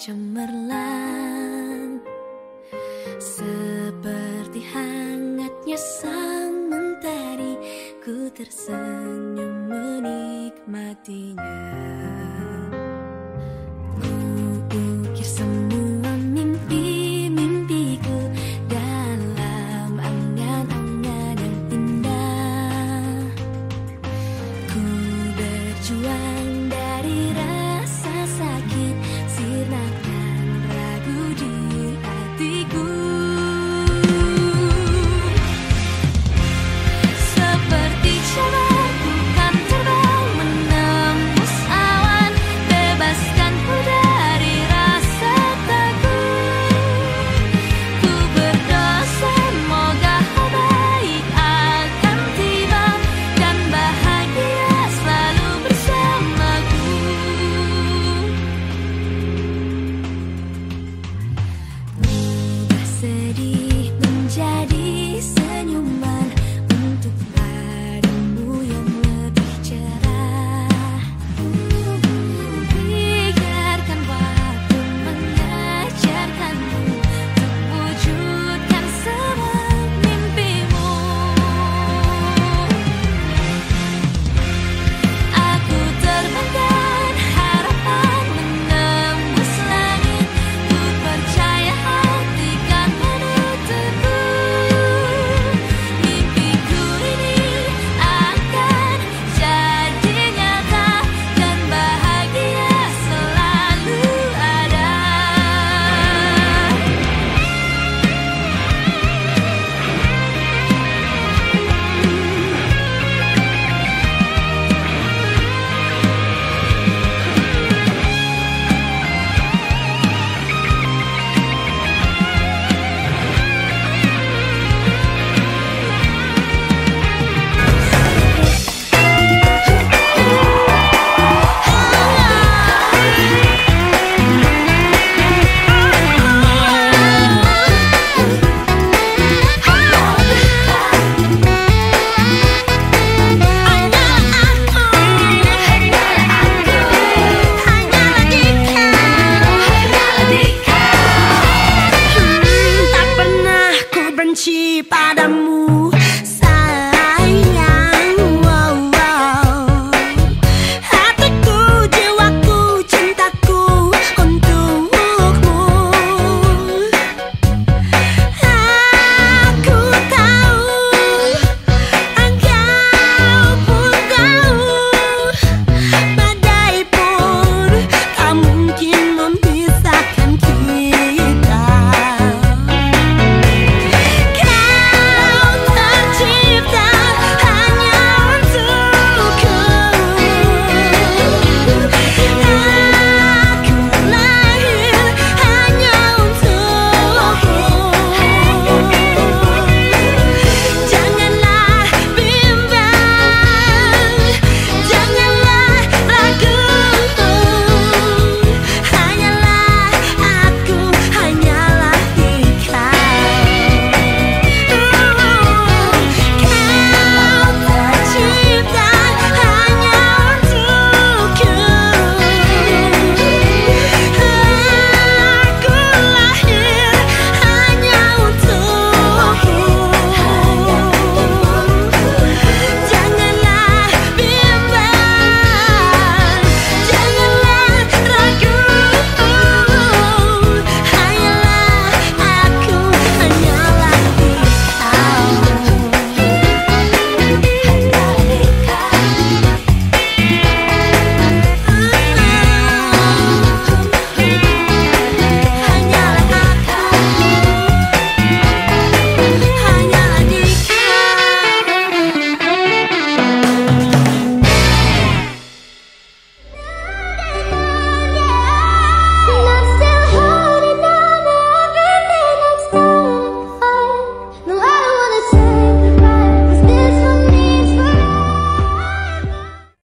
cemerlang. Seperti hangatnya sang mentari Ku tersenyum menikmatinya.